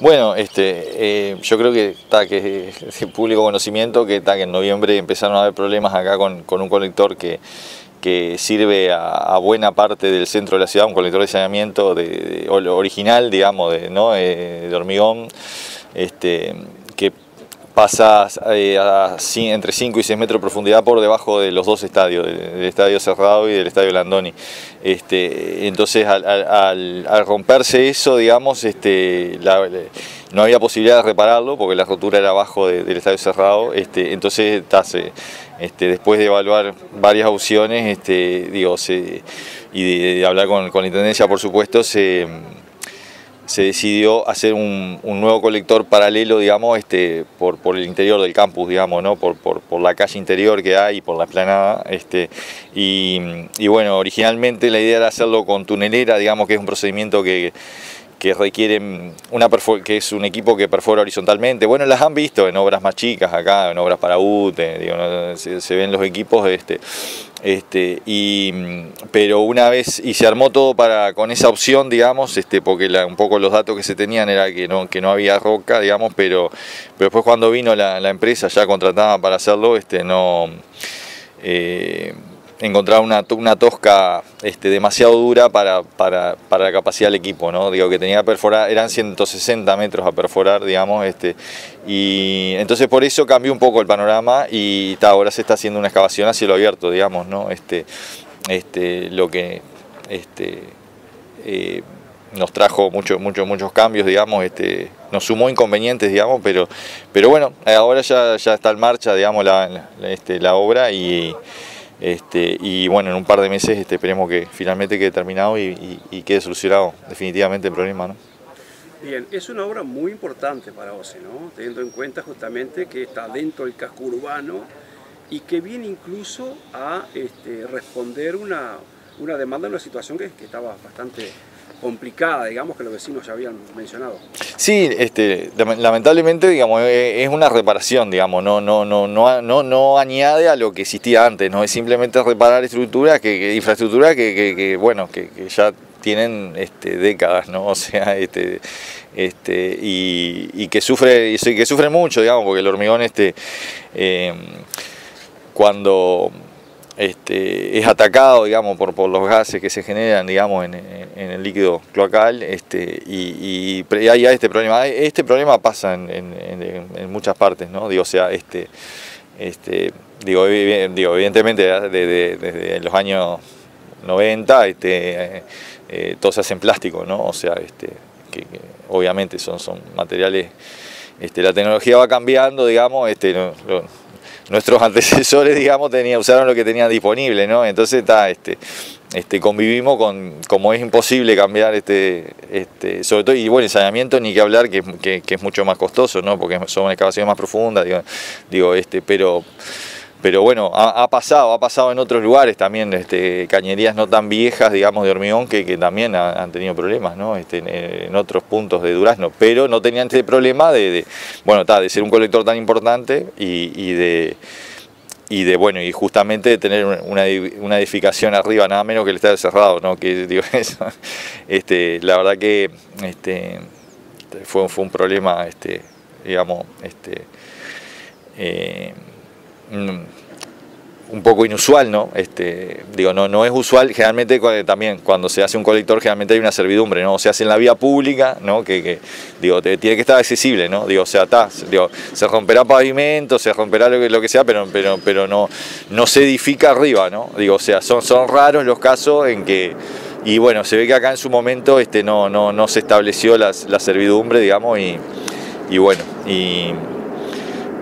Bueno, este, eh, yo creo que está que es público conocimiento que está que en noviembre empezaron a haber problemas acá con, un colector que, que sirve a, buena parte del centro de la ciudad, un colector de saneamiento de, original, digamos, de, ¿no? Eh, de hormigón, este, que pasa eh, entre 5 y 6 metros de profundidad por debajo de los dos estadios, del, estadio Cerrado y del estadio Landoni. Este, entonces al, romperse eso, digamos, este, no había posibilidad de repararlo porque la rotura era abajo del estadio Cerrado, este, entonces este, después de evaluar varias opciones este, digo, y de, hablar con, con la Intendencia por supuesto, se se decidió hacer un, nuevo colector paralelo, digamos, este, por, por, el interior del campus, digamos, ¿no? por, por, por, la calle interior que hay, por la esplanada. Este, y, y, bueno, originalmente la idea era hacerlo con tunelera, digamos que es un procedimiento que, que requieren una que es un equipo que perfora horizontalmente. Bueno, las han visto en obras más chicas acá, en obras para UTE, se, ven los equipos, este, este, y, pero una vez, y se armó todo para, con esa opción, digamos, este, porque un poco los datos que se tenían era que no, que no había roca, digamos, pero, pero después cuando vino la, la empresa ya contratada para hacerlo, este, no... Eh, encontrar una, una tosca este, demasiado dura para, para, para, la capacidad del equipo, ¿no? Digo, que tenía que perforar, eran 160 metros a perforar, digamos, este, y entonces por eso cambió un poco el panorama y ahora se está haciendo una excavación a cielo abierto, digamos, ¿no? Este, este, lo que este, eh, nos trajo muchos muchos muchos cambios, digamos, este, nos sumó inconvenientes, digamos, pero, pero bueno, ahora ya, ya está en marcha, digamos, la, este, la obra y este, y bueno, en un par de meses este, esperemos que finalmente quede terminado y, quede solucionado definitivamente el problema. ¿no? Bien, es una obra muy importante para OCE, ¿no? teniendo en cuenta justamente que está dentro del casco urbano y que viene incluso a este, responder una, una demanda una situación que estaba bastante complicada, digamos, que los vecinos ya habían mencionado. Sí, este, lamentablemente, digamos, eh, es una reparación, digamos, no, no, no, no, no, añade a lo que existía antes, no es simplemente reparar estructuras, que, infraestructura que, que, bueno, que, ya tienen este, décadas, ¿no? O sea, este, este, y, que sufre, que sufre mucho, digamos, porque el hormigón, este, eh, cuando este, es atacado, digamos, por, por, los gases que se generan, digamos, en, el líquido cloacal, este, y, y, hay este problema. Este problema pasa en, muchas partes, ¿no? Digo, o sea, este, este, digo, evidentemente desde, los años 90, este, eh, todo se hace en plástico, ¿no? O sea, este, que, obviamente son, son materiales, este, la tecnología va cambiando, digamos, este, nuestros antecesores, digamos, tenían, usaron lo que tenían disponible, ¿no? Entonces está, este, este, convivimos con, como es imposible cambiar este, este, sobre todo, y bueno, el saneamiento ni que hablar, que, que, es mucho más costoso, ¿no? Porque son excavaciones más profundas, digo, digo este, pero pero bueno, ha, pasado, ha pasado en otros lugares también, este, cañerías no tan viejas, digamos, de hormigón, que, que también han tenido problemas, ¿no? Este, en, otros puntos de Durazno, pero no tenían este problema de, bueno, de ser un colector tan importante y, de y de bueno y justamente de tener una, edificación arriba nada menos que el estadio cerrado no que digo eso este la verdad que este fue, fue un problema este digamos este eh, un poco inusual, ¿no? Este, digo, no, no es usual, generalmente también cuando se hace un colector generalmente hay una servidumbre, ¿no? Se hace en la vía pública, ¿no? Que, digo, tiene que estar accesible, ¿no? Digo, o sea, está, se romperá pavimento, se romperá lo que, lo que sea, pero, pero, pero no, no se edifica arriba, ¿no? Digo, o sea, son, son raros los casos en que, y bueno, se ve que acá en su momento este, no, no, no se estableció la, la servidumbre, digamos, y, y bueno, y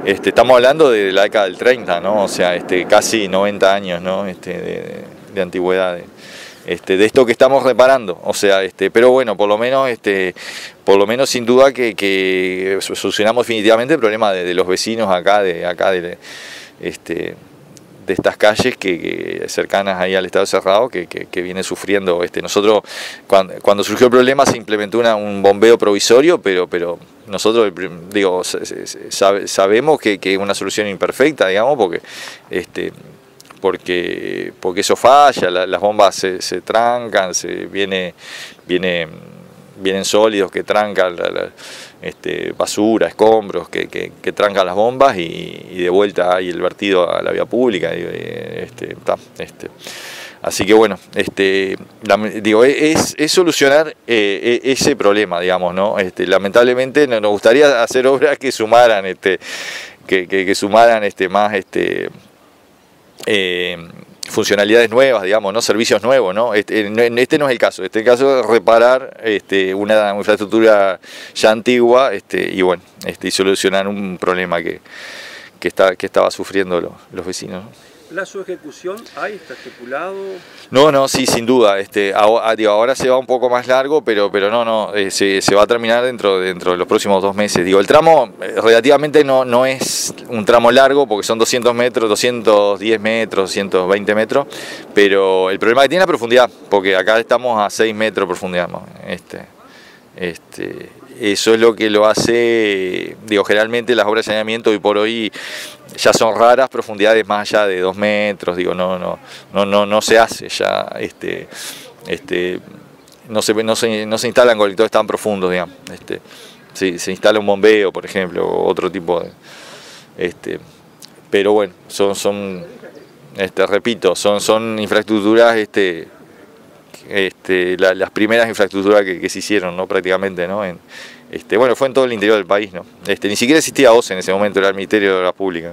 este, estamos hablando de la década del 30, ¿no? O sea, este, casi 90 años ¿no? este, de, antigüedad. Este, de esto que estamos reparando, o sea, este, pero bueno, por lo menos, este, por lo menos sin duda que, solucionamos definitivamente el problema de, los vecinos acá, de acá de, este, de estas calles que, cercanas ahí al estado cerrado que, que, viene sufriendo. Este, nosotros, cuando, cuando, surgió el problema, se implementó un bombeo provisorio, pero, pero nosotros digo, sabemos que, es una solución imperfecta, digamos, porque, este, porque, porque eso falla, las bombas se, trancan, se viene, viene vienen sólidos que trancan este, basura, escombros, que, que, trancan las bombas y, de vuelta hay el vertido a la vía pública. Este, este. Así que bueno, este, digo, es, es solucionar eh, e, ese problema, digamos, ¿no? Este, lamentablemente nos gustaría hacer obras que sumaran, este, que, que, sumaran este, más este, eh, funcionalidades nuevas, digamos, ¿no? servicios nuevos, ¿no? Este, este, no es el caso, este caso es reparar este, una infraestructura ya antigua este, y bueno, este, y solucionar un problema que, que, está, que estaba sufriendo los vecinos. ¿La su ejecución ahí está estipulado? No, no, sí, sin duda. Este, ahora, se va un poco más largo, pero, pero no, no, eh, se, va a terminar dentro, dentro de los próximos dos meses. Digo, el tramo eh, relativamente no, no es un tramo largo, porque son 200 metros, 210 metros, 120 metros, pero el problema que tiene es la profundidad, porque acá estamos a 6 metros de profundidad. Este, este, eso es lo que lo hace, digo, generalmente las obras de saneamiento hoy por hoy ya son raras profundidades más allá de dos metros, digo, no, no, no, no, no se hace ya, este, este, no se, no se, no se instalan colectores tan profundos, digamos, este, se, se instala un bombeo, por ejemplo, o otro tipo de, este, pero bueno, son, son, este, repito, son, son infraestructuras, este, este, las primeras infraestructuras que, se hicieron, ¿no? prácticamente, ¿no? En, este, bueno, fue en todo el interior del país, ¿no? Este, ni siquiera existía OCE en ese momento, era el Ministerio de la Pública.